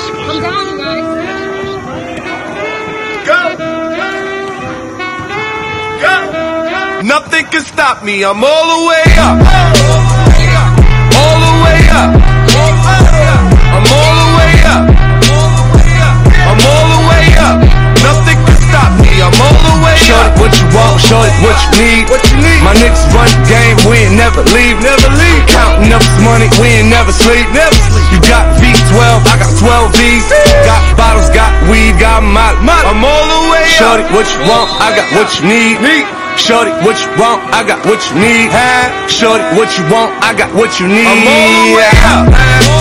I'm drowning, guys. Go! Go! Nothing can stop me. I'm all the way up. All the way up. I'm all the way up. I'm all the way up. Nothing can stop me. I'm all the way up. Short what you want, short what you need. What you need. My niggas run game, we ain't never leave. Never leave. Counting up this money, we ain't never sleep. Never sleep got 12 V's. Got bottles, got weed, got my I'm all the way up. Shorty, what you want, I got what you need. Shorty, what you want, I got what you need. Shorty, what you want, I got what you need. I'm all the way up. I'm all the way up.